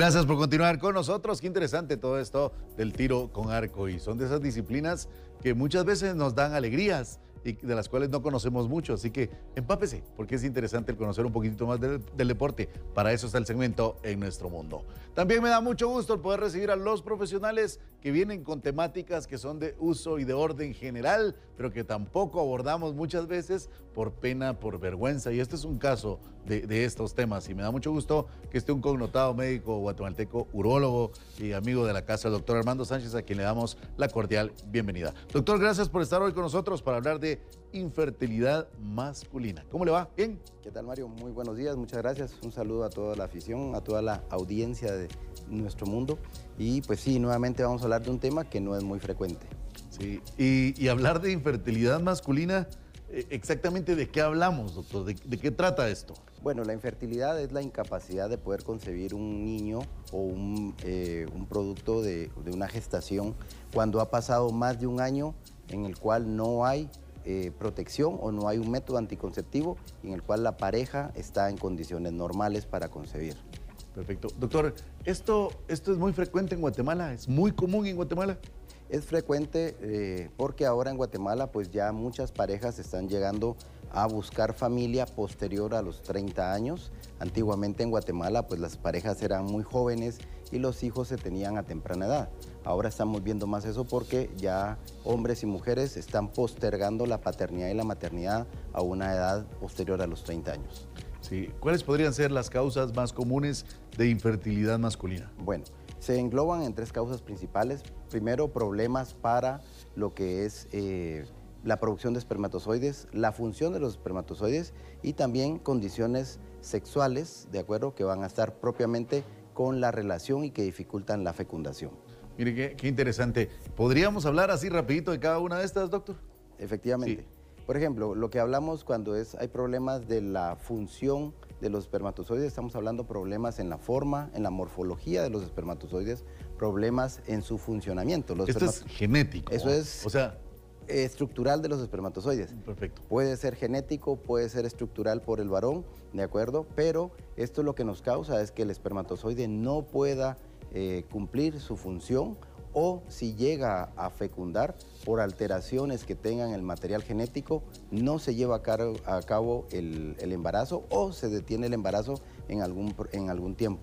Gracias por continuar con nosotros. Qué interesante todo esto del tiro con arco. Y son de esas disciplinas que muchas veces nos dan alegrías y de las cuales no conocemos mucho. Así que empápese, porque es interesante el conocer un poquitito más del, deporte. Para eso está el segmento en nuestro mundo. También me da mucho gusto el poder recibir a los profesionales que vienen con temáticas que son de uso y de orden general, pero que tampoco abordamos muchas veces por pena, por vergüenza. Y este es un caso de, de estos temas. Y me da mucho gusto que esté un connotado médico guatemalteco, urólogo y amigo de la casa, el doctor Armando Sánchez, a quien le damos la cordial bienvenida. Doctor, gracias por estar hoy con nosotros para hablar de infertilidad masculina. ¿Cómo le va? ¿Bien? ¿Qué tal, Mario? Muy buenos días, muchas gracias. Un saludo a toda la afición, a toda la audiencia de nuestro mundo. Y pues sí, nuevamente vamos a hablar de un tema que no es muy frecuente. Sí, y, hablar de infertilidad masculina, exactamente de qué hablamos, doctor, ¿De, qué trata esto? Bueno, la infertilidad es la incapacidad de poder concebir un niño o un, eh, producto de, de, una gestación cuando ha pasado más de un año en el cual no hay eh, protección o no hay un método anticonceptivo en el cual la pareja está en condiciones normales para concebir. Perfecto. Doctor, ¿esto, esto es muy frecuente en Guatemala? ¿Es muy común en Guatemala? Es frecuente eh, porque ahora en Guatemala pues ya muchas parejas están llegando a buscar familia posterior a los 30 años. Antiguamente en Guatemala pues las parejas eran muy jóvenes y los hijos se tenían a temprana edad. Ahora estamos viendo más eso porque ya hombres y mujeres están postergando la paternidad y la maternidad a una edad posterior a los 30 años. Sí. ¿Cuáles podrían ser las causas más comunes de infertilidad masculina? Bueno, se engloban en tres causas principales. Primero, problemas para lo que es eh, la producción de espermatozoides, la función de los espermatozoides y también condiciones sexuales, ¿de acuerdo?, que van a estar propiamente con la relación y que dificultan la fecundación. Mire, qué, interesante. ¿Podríamos hablar así rapidito de cada una de estas, doctor? Efectivamente. Por ejemplo, lo que hablamos cuando es, hay problemas de la función de los espermatozoides, estamos hablando problemas en la forma, en la morfología de los espermatozoides, problemas en su funcionamiento. Esto es genético. Eso es... O sea, estructural de los espermatozoides. Perfecto. Puede ser genético, puede ser estructural por el varón, ¿de acuerdo? Pero esto lo que nos causa es que el espermatozoide no pueda eh, cumplir su función o si llega a fecundar por alteraciones que tengan el material genético, no se lleva a cabo, el, el embarazo o se detiene el embarazo en algún, en algún tiempo.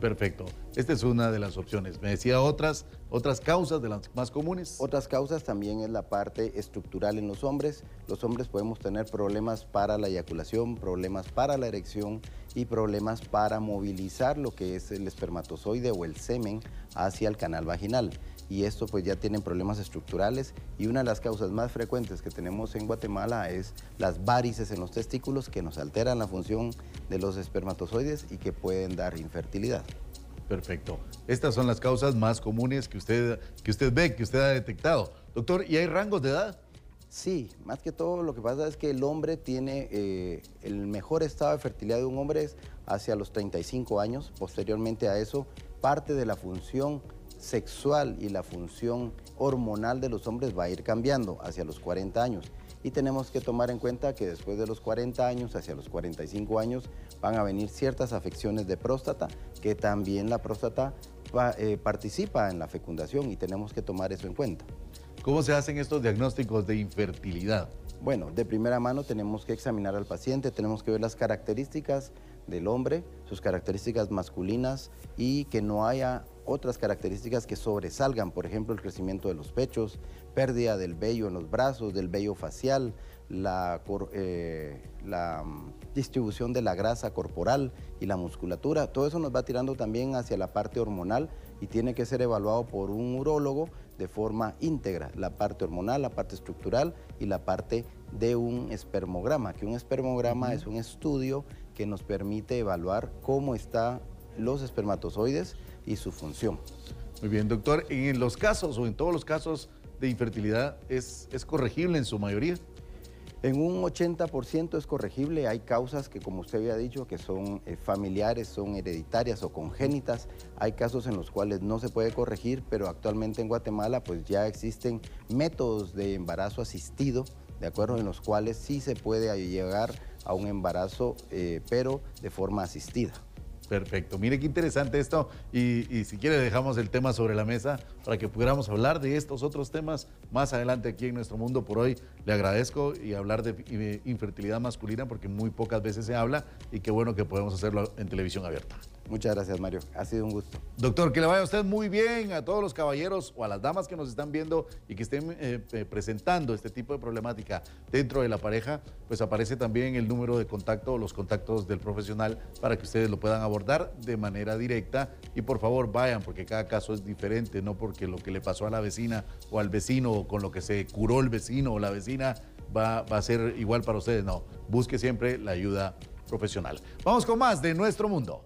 Perfecto. Esta es una de las opciones. Me decía otras, otras causas de las más comunes. Otras causas también es la parte estructural en los hombres. Los hombres podemos tener problemas para la eyaculación, problemas para la erección y problemas para movilizar lo que es el espermatozoide o el semen hacia el canal vaginal y esto pues ya tienen problemas estructurales y una de las causas más frecuentes que tenemos en Guatemala es las varices en los testículos que nos alteran la función de los espermatozoides y que pueden dar infertilidad. Perfecto. Estas son las causas más comunes que usted, que usted ve, que usted ha detectado. Doctor, ¿y hay rangos de edad? Sí, más que todo lo que pasa es que el hombre tiene eh, el mejor estado de fertilidad de un hombre es hacia los 35 años. Posteriormente a eso, parte de la función sexual y la función hormonal de los hombres va a ir cambiando hacia los 40 años. Y tenemos que tomar en cuenta que después de los 40 años, hacia los 45 años, van a venir ciertas afecciones de próstata, que también la próstata eh, participa en la fecundación y tenemos que tomar eso en cuenta. ¿Cómo se hacen estos diagnósticos de infertilidad? Bueno, de primera mano tenemos que examinar al paciente, tenemos que ver las características del hombre, sus características masculinas y que no haya otras características que sobresalgan, por ejemplo, el crecimiento de los pechos, pérdida del vello en los brazos, del vello facial, la, eh, mm, distribución de la grasa corporal y la musculatura. Todo eso nos va tirando también hacia la parte hormonal y tiene que ser evaluado por un urólogo de forma íntegra, la parte hormonal, la parte estructural y la parte de un espermograma, que un espermograma es un estudio que nos permite evaluar cómo están los espermatozoides y su función. Muy bien, doctor. ¿En los casos o en todos los casos de infertilidad es, es corregible en su mayoría? En un 80% es corregible, hay causas que como usted había dicho que son eh, familiares, son hereditarias o congénitas, hay casos en los cuales no se puede corregir, pero actualmente en Guatemala pues ya existen métodos de embarazo asistido, de acuerdo, en los cuales sí se puede llegar a un embarazo, eh, pero de forma asistida. Perfecto. Mire qué interesante esto. Y, si quiere dejamos el tema sobre la mesa para que pudiéramos hablar de estos otros temas más adelante aquí en nuestro mundo. Por hoy le agradezco y hablar de infertilidad masculina porque muy pocas veces se habla y qué bueno que podemos hacerlo en televisión abierta. Muchas gracias, Mario. Ha sido un gusto. Doctor, que le vaya a usted muy bien, a todos los caballeros o a las damas que nos están viendo y que estén eh, eh, presentando este tipo de problemática dentro de la pareja, pues aparece también el número de contacto o los contactos del profesional para que ustedes lo puedan abordar de manera directa y por favor vayan porque cada caso es diferente, no porque lo que le pasó a la vecina o al vecino o con lo que se curó el vecino o la vecina va, va a ser igual para ustedes, no, busque siempre la ayuda profesional. Vamos con más de nuestro mundo.